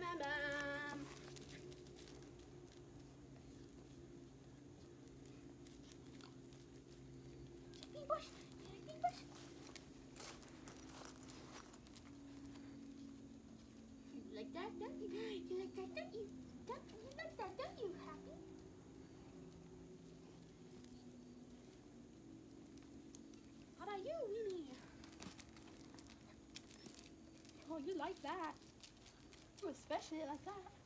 bam, bam, bam. You like paintbrush? You like that, don't you? You like that, don't you? Don't you like that, don't you, Happy? How about you, Weenie? Oh, you like that. You especially like that.